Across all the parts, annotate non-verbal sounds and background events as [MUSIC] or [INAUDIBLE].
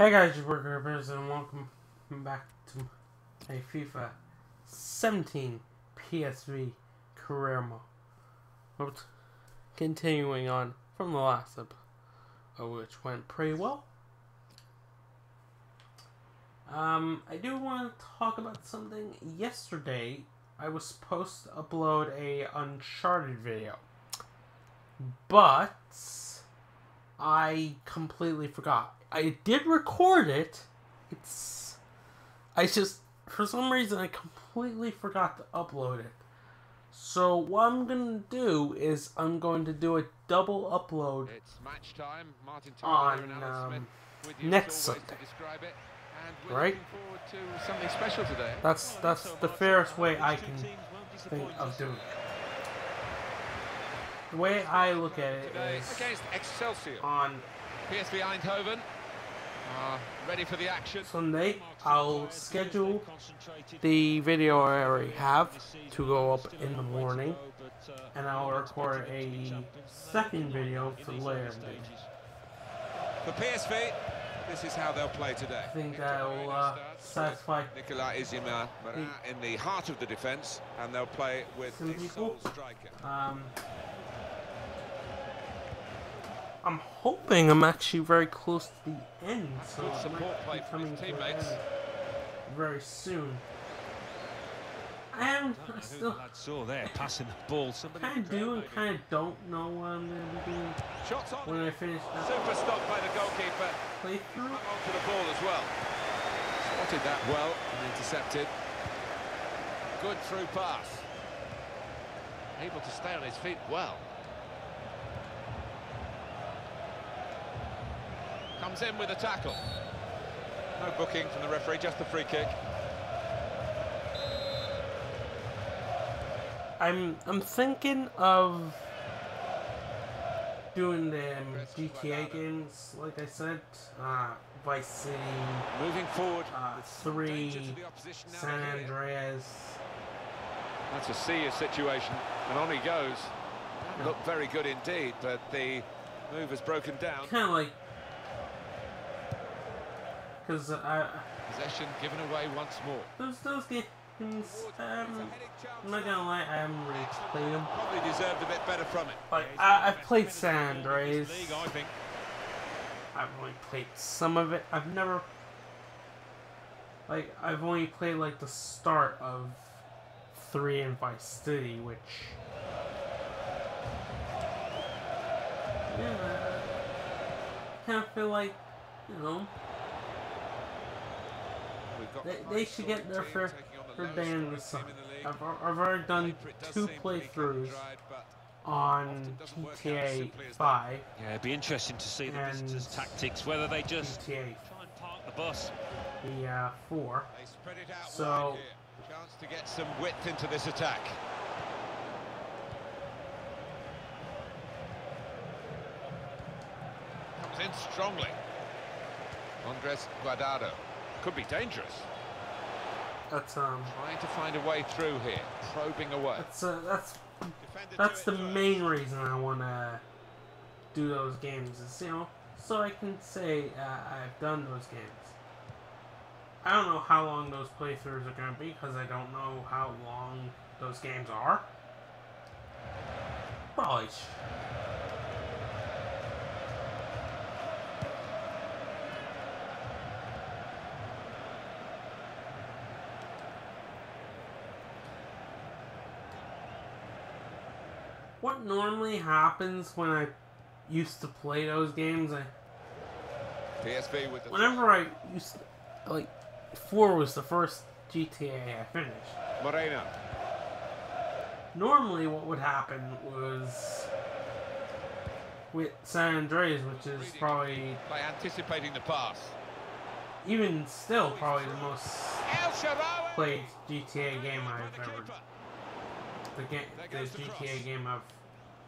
Hey guys, your worker Bears and welcome back to a FIFA 17 PSV career mode. Continuing on from the last episode, which went pretty well. Um, I do want to talk about something. Yesterday, I was supposed to upload a Uncharted video, but I completely forgot. I did record it. It's I just for some reason I completely forgot to upload it. So what I'm gonna do is I'm going to do a double upload time. on um, next Sunday. Right? That's that's the fairest way I can think of doing it. The way I look at it is against Excelsior on PSV Eindhoven are ready for the action. Sunday, I'll schedule the video I already have to go up in the morning, and I'll record a second video for later. For PSV, this is how they'll play today. I think that'll uh, satisfy Nicolas Izima in the heart of the defence, and they'll play with some people. Um, I'm hoping I'm actually very close to the end, so Good support play coming to teammates. very soon. And I still saw there passing the ball. Somebody kind of do and kind of don't know what I'm going to be doing Shots on. when I finish that Super stop by the goalkeeper. playthrough. Hung on to the ball as well. Spotted that well and intercepted. Good through pass. Able to stay on his feet well. Comes in with a tackle. No booking from the referee, just the free kick. I'm I'm thinking of doing the um, GTA games, like I said, uh, Vice City, Moving forward. uh, Three, danger to the opposition now San. Andreas. That's a serious situation, and on he goes. Looked very good indeed, but the move has broken down. Kind of like, cause I Possession given away once more. those those games. Um, I'm not gonna lie, I haven't really played them. Probably deserved a bit better from it. Like I, I've played San Andreas. League, I think. I've only played some of it. I've never like I've only played like the start of three and Vice City, which yeah, I kind of feel like you know they, they should get their team fair, taking on the fair lowest day in scoring the team sun. in the league. I've, I've already done Paper, it does two seem to be cutting playthroughs on often doesn't work out as GTA simply as that. 5, Yeah, it'd be interesting to see the visitors' tactics, whether they just GTA try and park the bus. the uh, 4. They spread it out So- Chance to get some width into this attack. Comes in strongly. Andres Guardado. Could be dangerous. That's um Trying to find a way through here. Probing away. that's uh, that's That's it the first. main reason I want to do those games is, you know, so I can say uh, I've done those games. I don't know how long those playthroughs are going to be because I don't know how long those games are. Probably. What normally happens when I used to play those games, I PSV with the whenever I used to, like four was the first GTA I finished. Moreno. Normally, what would happen was with San Andreas, which is probably By anticipating the pass. even still probably the most played GTA game I've ever. The game the goes the. GTA game I've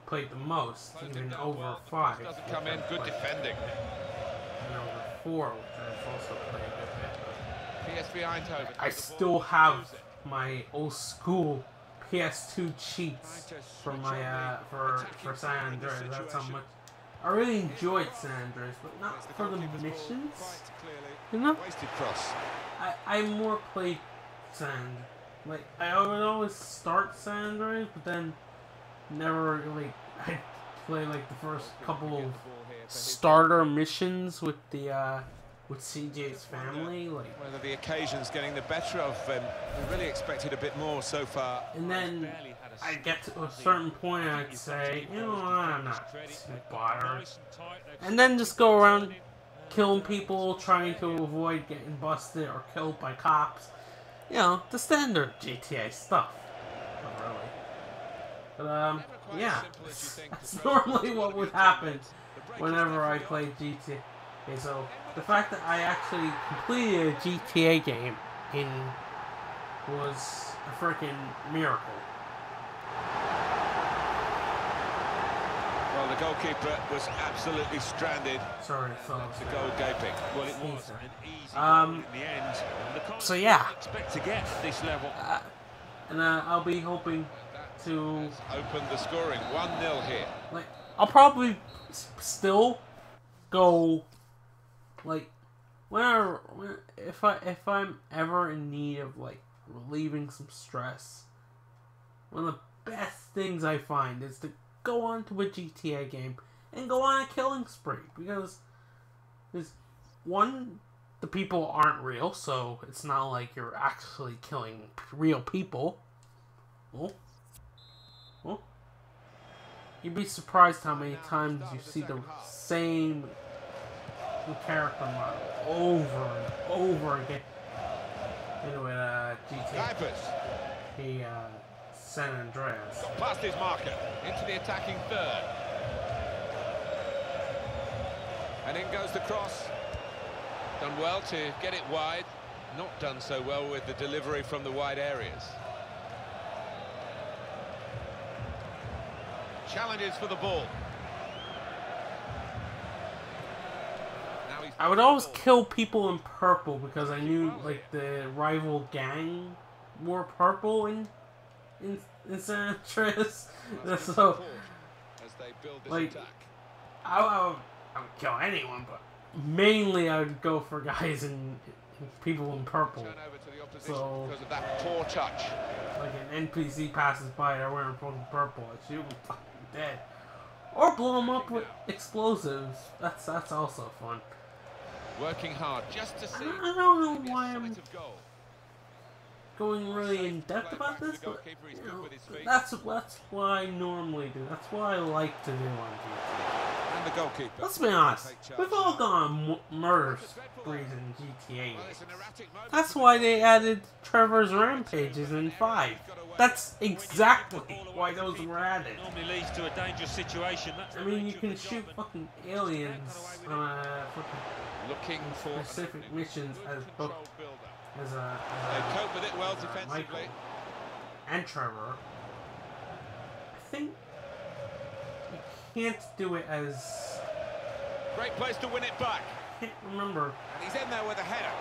played the most, Closed even over well. Five. Doesn't come in. Good defending. And over four, which I've also played a bit. PSV Eindhoven. I still have my old school PS2 cheats for my uh for for San side of the Andreas. That's how much I really enjoyed San Andreas, but not the for the missions. quite. You know, Wasted cross. I I more played San. Like I would always start San Andreas, but then never really. [LAUGHS] I play like the first couple of starter missions with the uh with CJ's family, like, Whether the occasion's getting the better of him. We really expected a bit more so far. and then Barely had a I get to a certain point, I'd say, you know, I'm not bothered. and tight. They've And then just go around killing people, trying to avoid getting busted or killed by cops. You know, the standard GTA stuff. Not really. But um, yeah, [LAUGHS] that's normally what would happen whenever I play GTA. Okay, so the fact that I actually completed a GTA game in was a freaking miracle. Well, the goalkeeper was absolutely stranded. Sorry, fellas. The goal gaping. Well, it was an easy Um, in the end. And the so yeah. expect to get this level. Uh, and uh, I'll be hoping to open the scoring. 1-0 here. like I'll probably s- still go like whenever when, if I if I'm ever in need of like relieving some stress. One of the best things I find is to go on to a GTA game and go on a killing spree because there's one the people aren't real, so it's not like you're actually killing real people. Oh. Oh. You'd be surprised how many times you see the same character model over and over again. Anyway, uh, GTA, he, uh, San Andreas. Past his marker. Into the attacking third. And in goes the cross. Done well to get it wide. Not done so well with the delivery from the wide areas. Challenges for the ball. I would always kill people in purple because I knew like the rival gang wore purple in in, in San Andreas. so as they build this like, attack. I, I, would, I would kill anyone, but mainly I would go for guys in, in people in purple. Turn over to the opposition So- because of that poor touch. Like an NPC passes by, they're wearing fucking purple. I shoot them fucking dead. Or blow them up with explosives. That's that's also fun. Working hard just to I see. don't, I don't know why I'm. Going really in depth about this, but you know, with his feet. that's that's what I normally do. That's what I like to do on GTA. And the goalkeeper. Let's be honest. We've all gone murder sprees in GTA. Well, it's an erratic moment. That's why they added Trevor's rampages in five. That's exactly why those were added. Normally leads to a dangerous situation. I mean, you can shoot fucking aliens on a fucking Looking for specific missions as build-up. As a, They as a cope with it well defensively. Michael and Trevor. I think you can't do it as Great place to win it back. I can't remember. And he's in there with a header.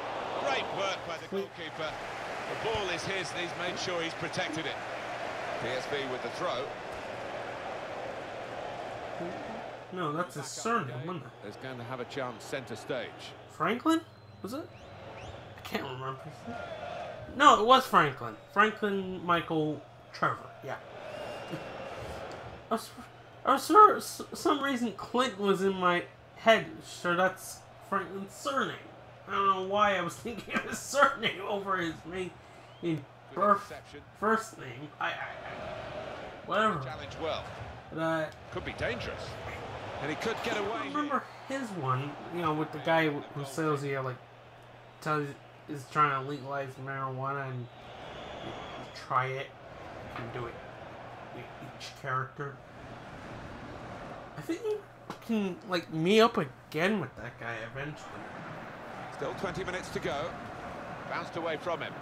Great work by the goalkeeper. The ball is his and he's made sure he's protected it. PSV with the throw. No, that's his surname, wasn't it? Is going to have a chance centre stage. Franklin? Was it? I can't remember. No, it was Franklin. Franklin Michael Trevor. Yeah. I was, I for s- some reason Clint was in my head. Sure, that's Franklin's surname. I don't know why I was [LAUGHS] thinking of his surname over his main, his birth first name. I, I, I whatever. Challenge well. But uh, Could be dangerous. And he could get away. don't remember his one, you know, with the guy who sells you like tells is trying to legalize marijuana and try it, and do it with each character. I think you can like meet up again with that guy eventually. Still 20 minutes to go. Bounced away from him.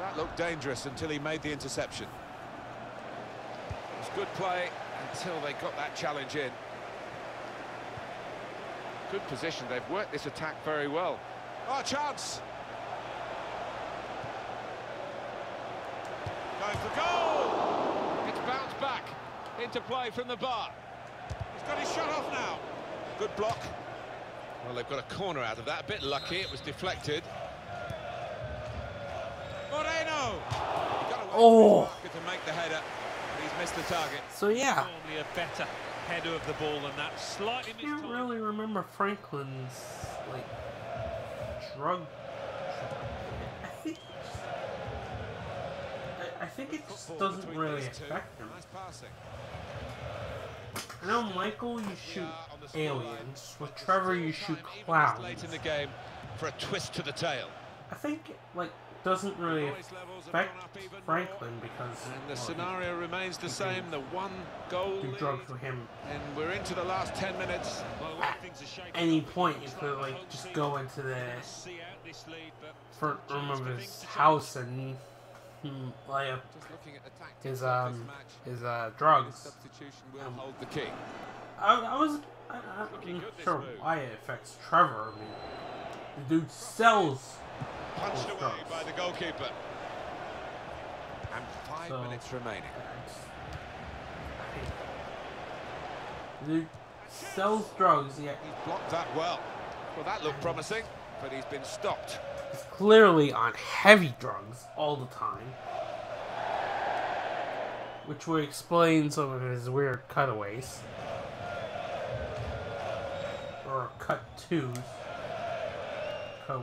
That looked dangerous until he made the interception. It was good play until they got that challenge in. Good position. They've worked this attack very well. Oh, chance! Going for goal! It's bounced back. Into play from the bar. He's got his shot off now. Good block. Well, they've got a corner out of that. A bit lucky. It was deflected. Moreno. Got Oh. from his marker to make the header. He's missed the target. So yeah, Normally a better header of the ball than that. Slightly I can't mistimed. really remember Franklin's like drug. I think. It just, I, I think it just doesn't really affect him. Nice. I know Michael, you shoot are on the scoreline. aliens. With Trevor, you shoot time, even this clowns. Late in the game for a twist to the tail. I think like doesn't really Noise levels have affect gone up even more. Franklin because And the well, he scenario remains the same. The one goal do lead, drugs with him. and we're into the last 10 minutes. Well, At things are shaping Any point, you could like just go into the gonna see out this front room of for his things to change. house and hmm, lay up Just looking at the tactics his of this um his uh drugs. substitution will Um, hold the key. I, I was I, I'm not sure why it affects Trevor. I mean, the dude sells. Punched those away drugs. by the goalkeeper. And five So- minutes remaining. The dude sells drugs, yeah. He's blocked that well. Well, that looked promising, but he's been stopped. he's clearly on heavy drugs all the time. Which would explain some of his weird cutaways. Or cut twos. The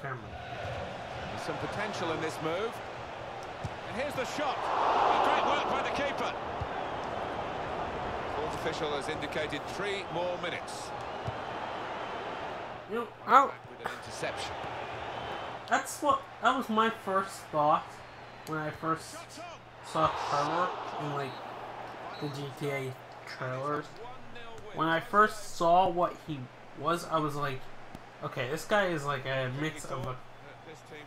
family. There's some potential in this move. And here's the shot. A great work by the keeper. Fourth official has indicated three more minutes. You know, I, with an interception. That's what that was my first thought when I first saw Trevor in like the GTA trailers. When I first saw what he was, I was like, okay, this guy is like a mix of a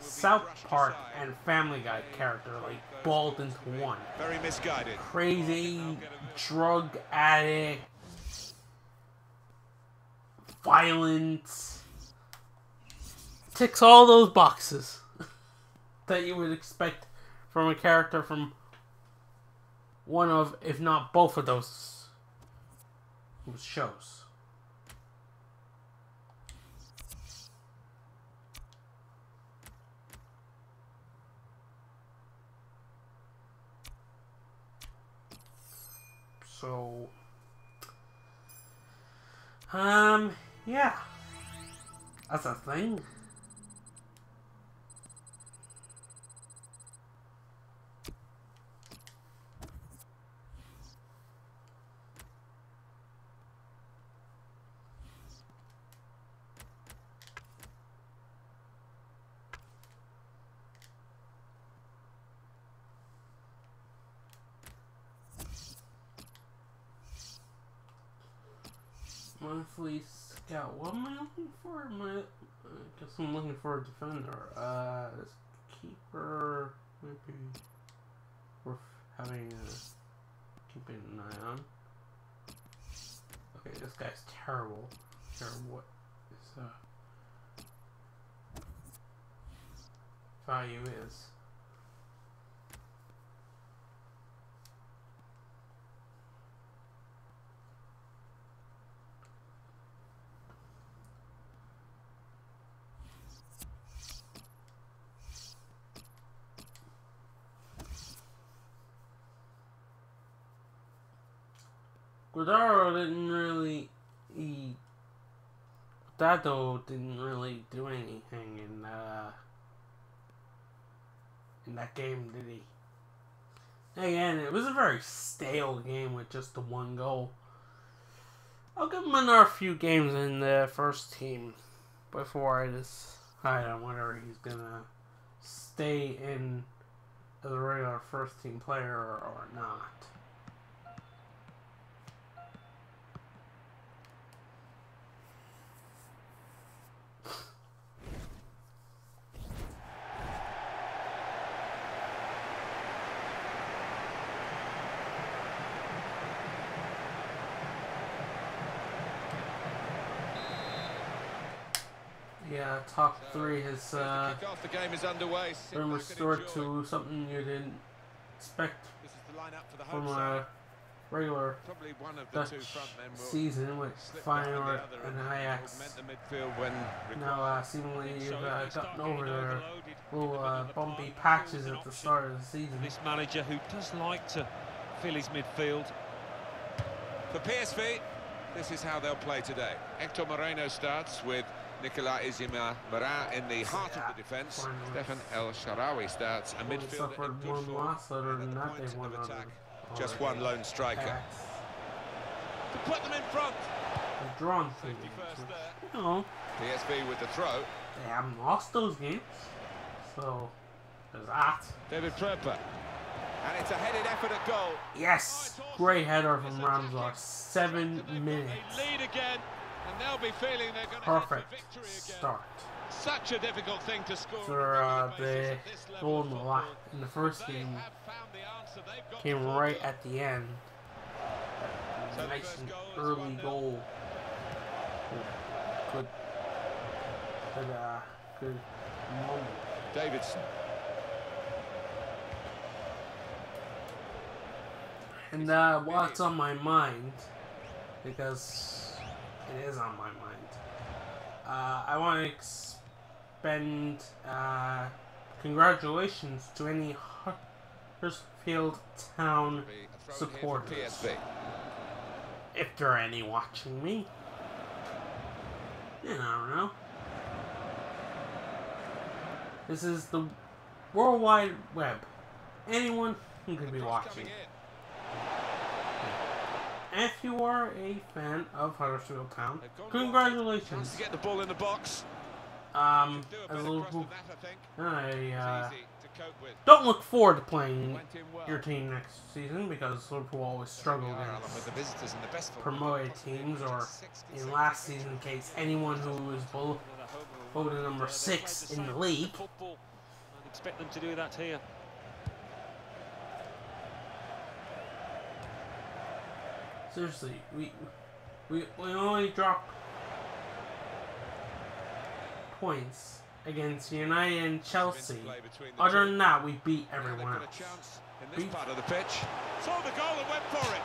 South Park and Family Guy character, like balled into one. Very misguided. Crazy drug addict, violence, ticks all those boxes [LAUGHS] that you would expect from a character from one of, if not both of those shows. So, um, yeah, that's a thing. Monthly scout. What am I looking for? Am I, I guess I'm looking for a defender. Uh, keeper might be worth having a keeping an eye on. Okay, this guy's terrible. Here, what his uh, value is. Guardado didn't really. He. Dado didn't really do anything in uh, in that game, did he? Again, it was a very stale game with just the one goal. I'll give him another few games in the first team before I decide on whether he's gonna stay in as a regular first team player or not. Yeah, top three has uh, Kick. The game is underway. Been restored to something you didn't expect This is the lineup for the from a regular Probably one of the Dutch two front men will season with slip behind the Feyenoord and Ajax. augment the midfield when Now, uh, seemingly you've uh, gotten over their the little uh, bumpy patches at the start of the season. This manager who does like to fill his midfield. For PSV, this is how they'll play today. Hector Moreno starts with Nicolas Izima Marat in the heart of the defence. Stefan El Sharawi starts a Only midfielder in suffered good form. loss, and than at the that they point won of attack, Just one lone striker. Ajax. To put them in front. They've drawn two Safety games, first which, there. you know, PSV with the throw. they haven't lost those games. So, there's that. Davy Pröpper. And it's a headed effort at goal. Yes! Great header from Ramsar. Seven minutes. They lead again, and they'll be feeling they're going to Perfect victory again. start. Such a difficult thing to score. So, on a uh, the basis at goal in the, football. la- in the first They game found the answer. They've got came the right at the end. So nice first and goal early goal. Good, good, uh, good moment. Davidson. And uh, while it's on my mind, because it is on my mind, uh, I want to expend uh, congratulations to any Huddersfield Town Be a throw in here for supporters. If there are any watching me. Yeah, I don't know. This is the World Wide Web. Anyone who could be watching. If you are a fan of Huddersfield Town, They've gone wide. congratulations. To get the ball in the box. Um, a as better a cross Liverpool, that, I uh, It's easy to cope with. don't look forward to playing well. your team next season because Liverpool always struggle we are, Alan, against with the visitors in the best form. promoted teams, or in last season case, anyone who was voted number six in the league. I'd expect them to do that here. Seriously, we we we only dropped points against United and Chelsea. Other than that, we beat everyone else. Beat- part of the pitch. Saw the goal and went for it.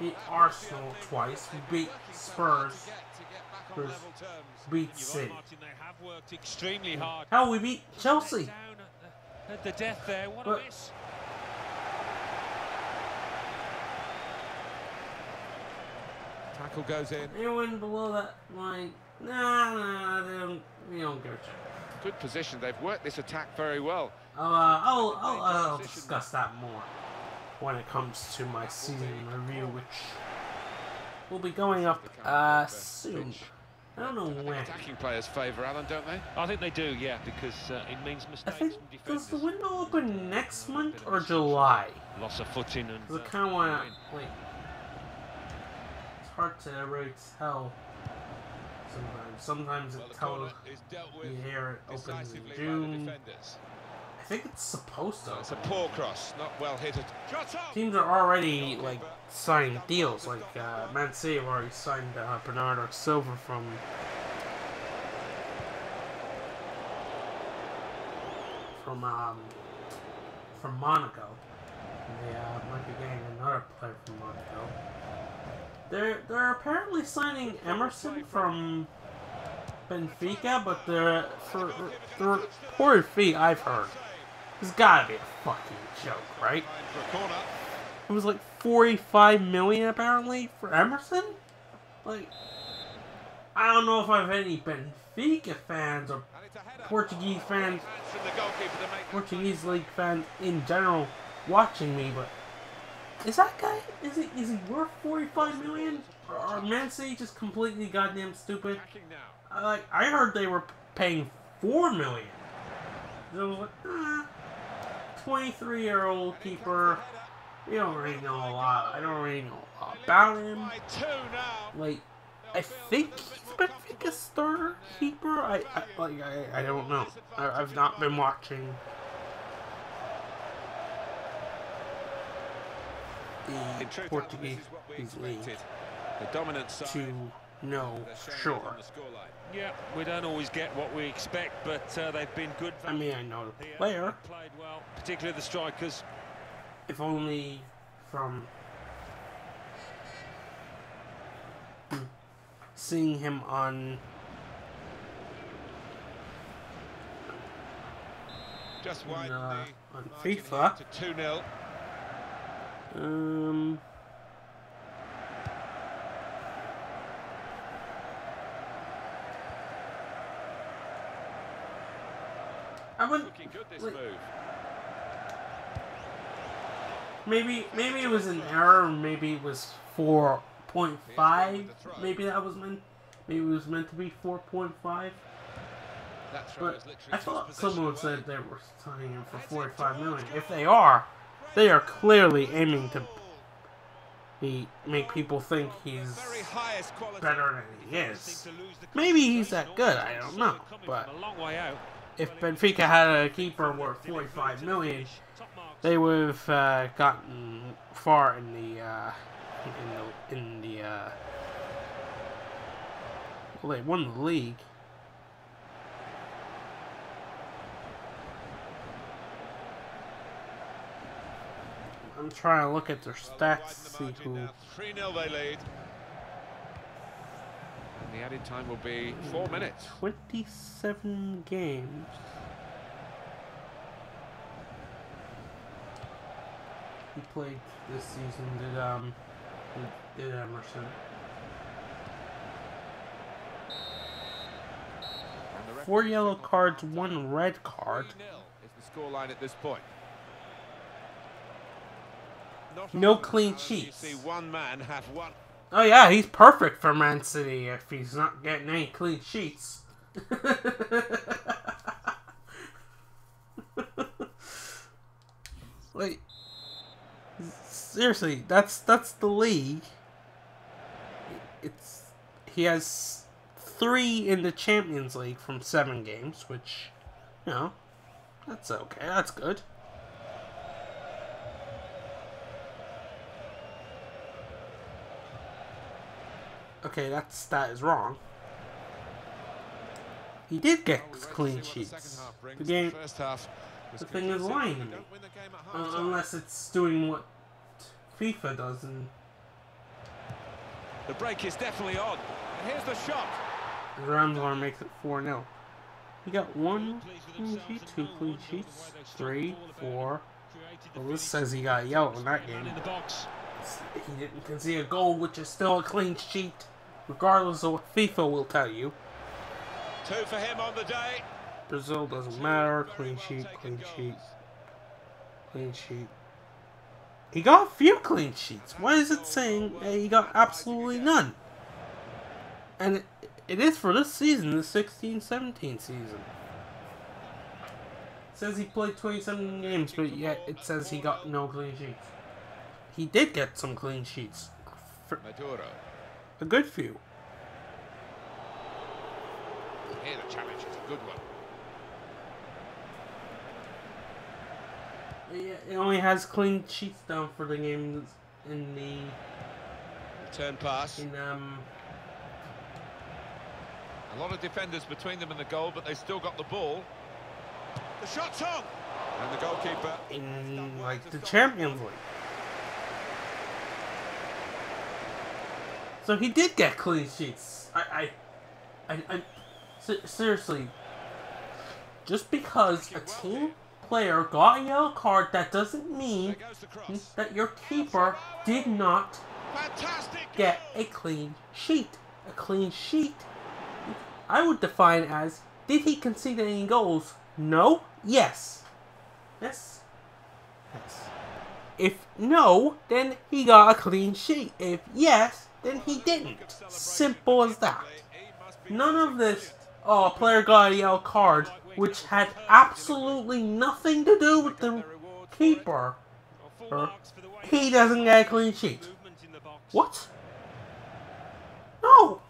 Beat Arsenal twice. We beat Spurs. To get, to get back on Spurs. Beat City. Martin. They have worked extremely hard. Hell, we beat Chelsea. Let down at the, at the death there. What But- a miss. Tackle goes in. Anyone below that line? Nah, nah, they don't. We don't give a shit. Good position. They've worked this attack very well. I'll, uh, I'll, I'll, I'll discuss that more when it comes to my season review, which will be going up uh, soon. I don't know I when. attacking players favour Alan, don't they? I think they do, yeah, because uh, it means mistakes I think from does the window open next month or July? Loss of footing and. Because uh, I kind of want to like. It's hard to really tell. Sometimes, sometimes Well, it the tells. with You hear it opens in decisively by the June. defenders. I think it's supposed to. It's a poor cross, not well hit. At... Shot up! Teams are already like signing deals. Like uh, Man City have already signed uh, Bernardo Silva from from um, from Monaco. And they uh, might be getting another player from Monaco. They're they're apparently signing Ederson from Benfica, but the for the reported fee I've heard It's got to be a fucking joke, right? It was like 45 million apparently for Ederson. Like, I don't know if I've any Benfica fans or. Portuguese fans, Portuguese league fans in general watching me, but is that guy is he is he worth 45 million? Or Man City just completely goddamn stupid? I, like I heard they were paying four million. So like, ah, 23 year old keeper. We don't really know a lot. I don't really know a lot about him. Like, I think he's Benfica starter keeper. I, I like I, I don't know. I, I've not been watching the truth, Portuguese league to know sure. Yeah, we don't always get what we expect, but uh, they've been good. I mean, I know the player. Played well, particularly the strikers. If only from seeing him on. Just wide uh, on FIFA. To 2 0. Um. I would Looking good this Wait. move. maybe maybe it was an error. Maybe it was four point five. Maybe that was meant. Maybe it was meant to be four point five. That throw But I thought someone said they were signing him for 45 million. If they are, they are clearly aiming to be make people think he's Very highest quality. better than he is. Seem to lose the Maybe he's that good. I don't know. But a long way out. if Benfica had a keeper worth 45 million, they would have uh, gotten far in the uh, in the in the. Uh, well, they won the league. I'm trying to look at their stats, see who. 3 0 they lead. And the added time will be four minutes. 27 games. He played this season. Did um, did, Ederson? Four yellow cards, one red card. 3-0 is the scoreline at this point. No clean sheets. see one man have one. Oh yeah, he's perfect for Man City if he's not getting any clean sheets. [LAUGHS] like seriously, that's that's the league. It's he has three in the Champions League from seven games, which you know that's okay. That's good. Okay, that stat is wrong. He did get Well, we wait to clean see what the second sheets. The game, first half the thing is lying to me. don't win the game at uh, unless it's doing what FIFA does, and The break is definitely on. And here's the shot. Ramsar makes it four 0 He got one clean sheet, two clean sheets, three, four. Well, this says he got yellow in that game. In the box. He didn't concede a goal, which is still a clean sheet, regardless of what FIFA will tell you. Two for him on the day. Brazil doesn't matter. Clean sheet, clean sheet, clean sheet. He got a few clean sheets. Why is it saying he got absolutely none? And it, it is for this season, the 16-17 season. It says he played 27 games, but yet it says he got no clean sheets. He did get some clean sheets. For Maduro. a good few. Here the challenge is a good one. It only has clean sheets down for the games in the Return pass. in um A lot of defenders between them and the goal, but they still got the ball. The shot's on. And the goalkeeper. in like the Champions League. So he did get clean sheets. I, I, I, I se- seriously. Just because a team player got a yellow card, that doesn't mean There goes the cross. that your keeper did not get a clean sheet. A clean sheet, I would define as did he concede any goals? No. Yes. Yes. Yes. If no, then he got a clean sheet. If yes, then he didn't. Simple as that. None of this. Oh, player got a yellow card, which had absolutely nothing to do with the keeper. He doesn't get a clean sheet. What? No.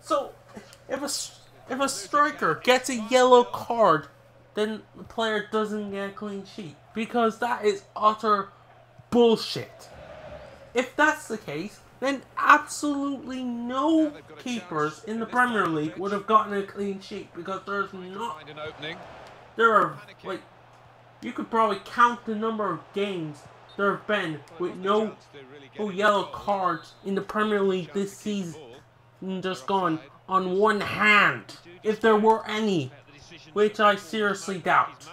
So, if a if a striker gets a yellow card, then the player doesn't get a clean sheet because that is utter bullshit. If that's the case, then absolutely no keepers in the Premier League would have gotten a clean sheet because there's not Find an opening. there are like you could probably count the number of games there have been with no no oh, yellow cards in the Premier League this season. just gone on one hand, if there were any, which I seriously doubt.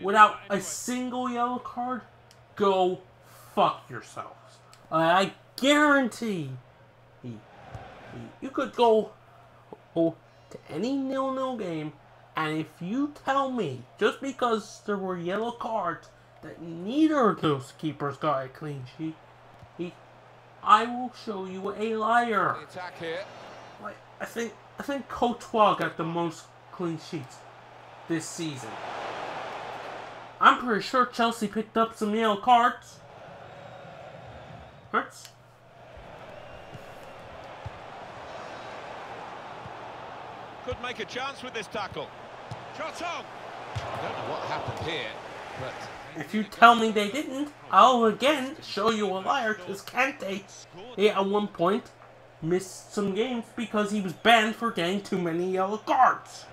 Without a single yellow card, go fuck yourselves. I guarantee you could go to any nil-nil game, and if you tell me, just because there were yellow cards, that neither of those keepers got a clean sheet, I will show you a liar. Attack here. I think I think Courtois got the most clean sheets this season. I'm pretty sure Chelsea picked up some yellow cards. Hurts. Could make a chance with this tackle. Shot on. I don't know what happened here, but If you tell me they didn't, I'll again show you a liar because Kante, he at one point missed some games because he was banned for getting too many yellow cards.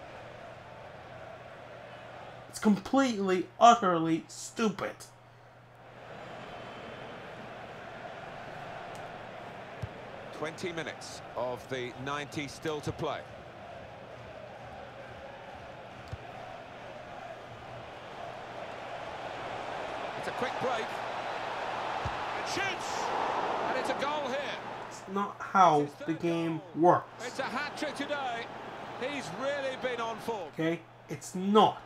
It's completely, utterly stupid. Twenty minutes of the 90 still to play. A quick break. And shoots. And it's a goal here. It's not how the game works. It's a hat-trick today. He's really been on form. Okay? It's not.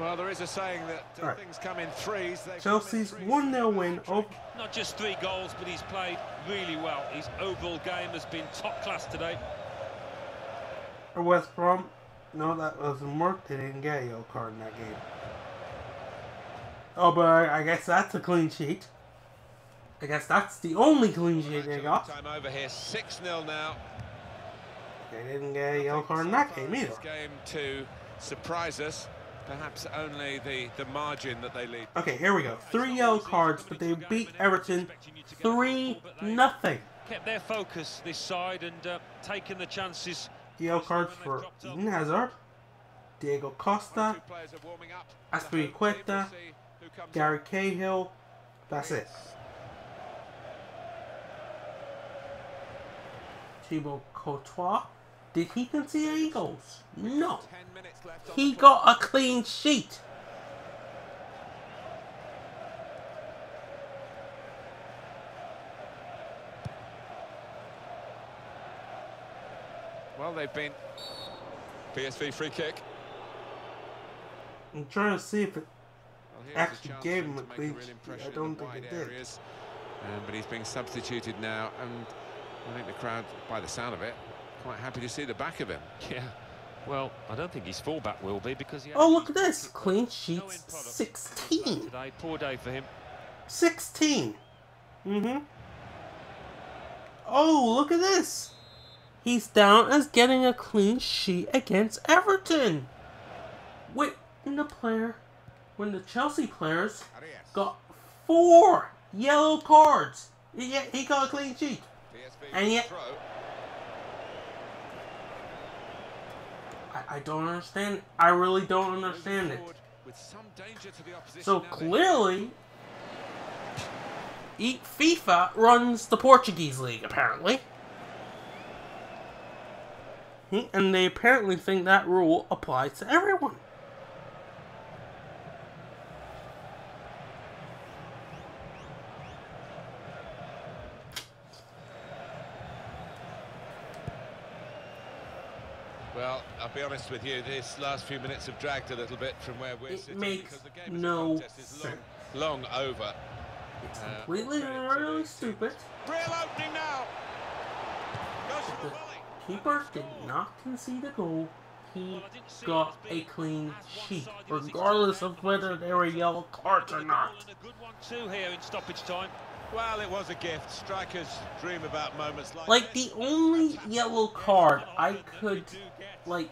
Well, there is a saying that uh, All right. things come in threes. They come Chelsea's 1 0 win over. Not just three goals, but he's played really well. His overall game has been top class today. West Brom. No, that wasn't work. They didn't get a yellow card in that game. Oh, but I I guess that's a clean sheet. I guess that's the only clean sheet they got. Time over here, 6-0 now. They didn't get a yellow card in that game either. Game to surprise us. Perhaps only the, the margin that they lead. Okay, here we go. Three yellow cards, but they beat Everton 3 nothing. Kept their focus this side and uh, taken the chances. Yellow cards for Eden Hazard, Diego Costa, Two players are warming up. Azpilicueta, uh, We'll see who comes Gary Cahill. That's it. Thibaut Courtois. Did he concede any goals? No. 10 minutes left on He got a clean sheet. Well, they've been PSV free kick. I'm trying to see if it. Well, Actually gave him a make clean real sheet. impression I don't think it did. areas. Um, but he's being substituted now, and I think the crowd, by the sound of it, quite happy to see the back of him. Yeah. Well, I don't think his fullback will be because he. Oh, look at this. Clean No sheets 16. Today, poor day for him. 16. Mm-hmm. Oh, look at this. He's down as getting a clean sheet against Everton. Wait, when the player, when the Chelsea players got four yellow cards, yet he got a clean sheet. And yet- I, I don't understand. I really don't understand it. Forward with some danger to the opposition So clearly, Eat FIFA runs the Portuguese league, apparently. And they apparently think that rule applies to everyone. Well, I'll be honest with you, this last few minutes have dragged a little bit from where we're It sitting makes because the game no is long, long over. It's Uh, completely utterly stupid. Real opening now. Goes for the volley. Keeper did not concede a goal. He Well, I didn't see it got a clean sheet, one-sided as it regardless of whether there were yellow cards or not. a good one too here in stoppage time. Well, it was a gift. Strikers dream about moments like Like the only yellow card I could like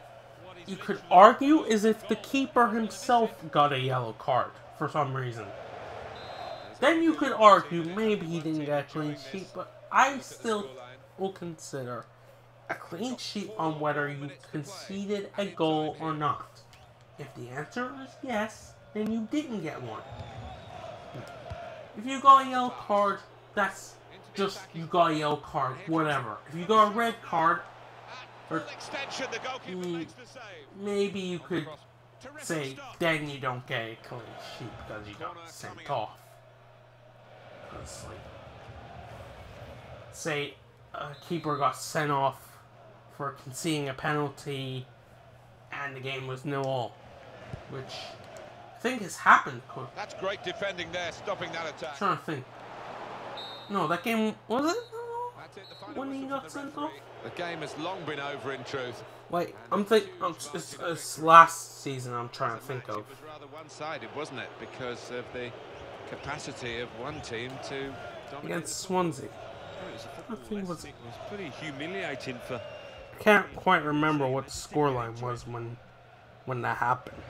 you could argue is if the keeper himself got a yellow card for some reason. Then you could argue maybe he didn't get a clean sheet, but I still will consider a clean sheet on whether you conceded a goal or not. If the answer is yes, then you didn't get one. If you got a yellow card, that's just you got a yellow card, whatever. If you got a red card, or maybe you could say then you don't get a clean sheet because you got sent off. 'Cause, like, say a keeper got sent off for conceding a penalty and the game was nil all, which I think has happened. That's great defending there, stopping that attack. trying to think. No, that game was it? That's it, the When he got sent off? The game has long been over in truth. Wait, I'm think it's, it's last season. I'm trying to think match, of. It was rather one-sided, wasn't it? Because of the capacity of one team to dominate. against Swansea. Well, it was a football think it was- It was pretty humiliating for I can't quite remember what the scoreline was when when that happened.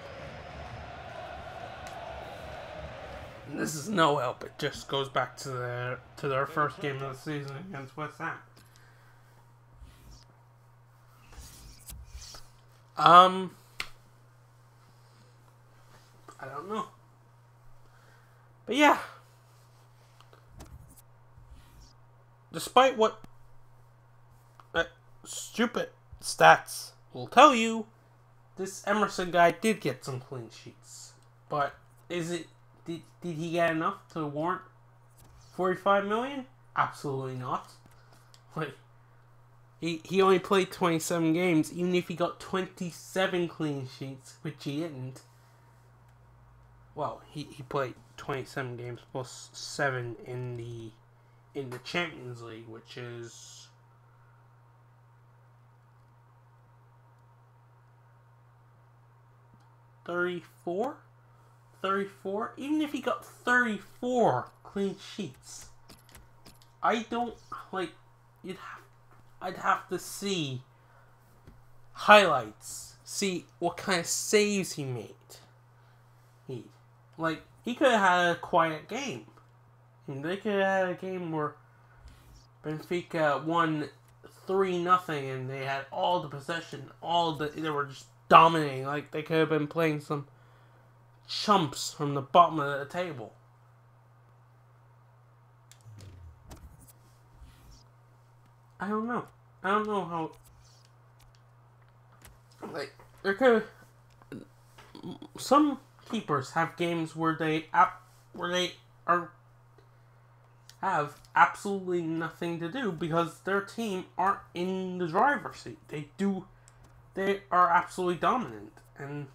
And this is no help. It just goes back to their to their first game of the season against West Ham. Um, I don't know, but yeah. Despite what stupid stats will tell you, this Ederson guy did get some clean sheets. But is it did, did he get enough to warrant 45 million? Absolutely not. Like he, he only played 27 games, even if he got 27 clean sheets, which he didn't. Well, he, he played 27 games plus 7 in the in the Champions League, which is Thirty-four, thirty-four. Even if he got thirty-four clean sheets, I don't like. You'd have, I'd have to see highlights, see what kind of saves he made. He, like, he could have had a quiet game. And they could have had a game where Benfica won three nothing, and they had all the possession, all the they were just dominating. Like they could have been playing some chumps from the bottom of the table. I don't know. I don't know how. Like there could some keepers have games where they ap- where they are have absolutely nothing to do because their team aren't in the driver's seat. They do they are absolutely dominant and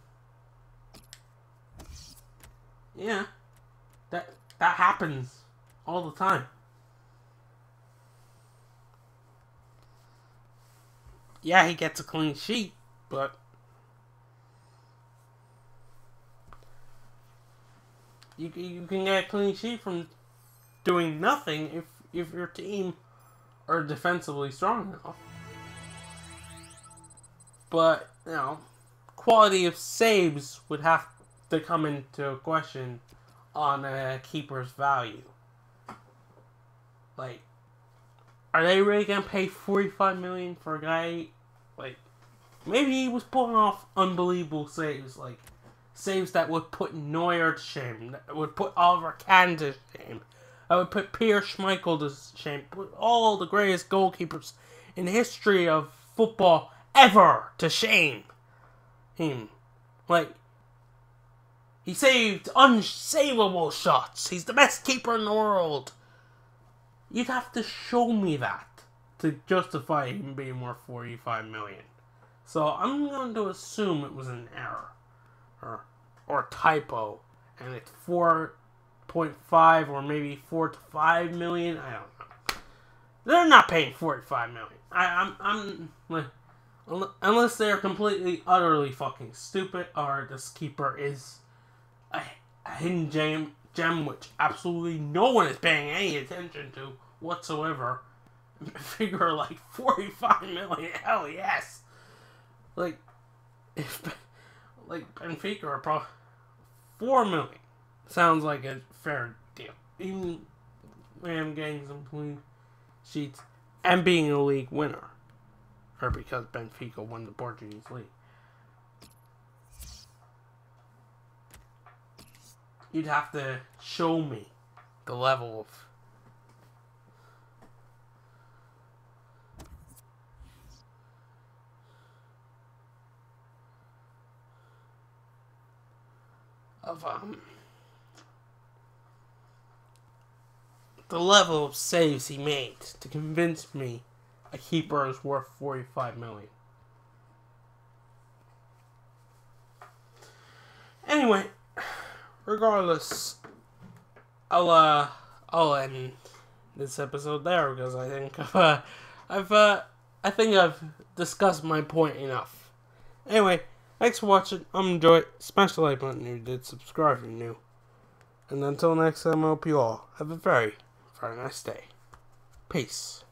yeah that that happens all the time. Yeah, he gets a clean sheet, but you you can get a clean sheet from doing nothing if if your team are defensively strong enough. But you know, quality of saves would have to come into question on a keeper's value. Like, are they really gonna pay forty five million for a guy? Like, maybe he was pulling off unbelievable saves, like saves that would put Neuer to shame, that would put Oliver Kahn to shame, that would put Peter Schmeichel to shame, put all the greatest goalkeepers in the history of football ever to shame. Him, like. He saved unsavable shots. He's the best keeper in the world. You'd have to show me that to justify him being worth 45 million. So I'm going to assume it was an error or or typo and it's 4.5 or maybe 4 to 5 million. I don't know. They're not paying 45 million. I I'm I'm unless they're completely utterly fucking stupid or this keeper is a, a hidden gem, gem which absolutely no one is paying any attention to whatsoever. [LAUGHS] Figure like 45 million, hell yes. Like, if, like Benfica are probably 4 million. Sounds like a fair deal. Even them getting some clean sheets and being a league winner or because Benfica won the Portuguese league. You'd have to show me the level of of um the level of saves he made to convince me a keeper is worth 45 million. Anyway, regardless, I'll uh I'll end this episode there because I think uh, I've uh I think I've discussed my point enough. Anyway, thanks for watching. I'm enjoy. Smash the like button if you did. Subscribe if you're new. And until next time, I hope you all have a very, very nice day. Peace.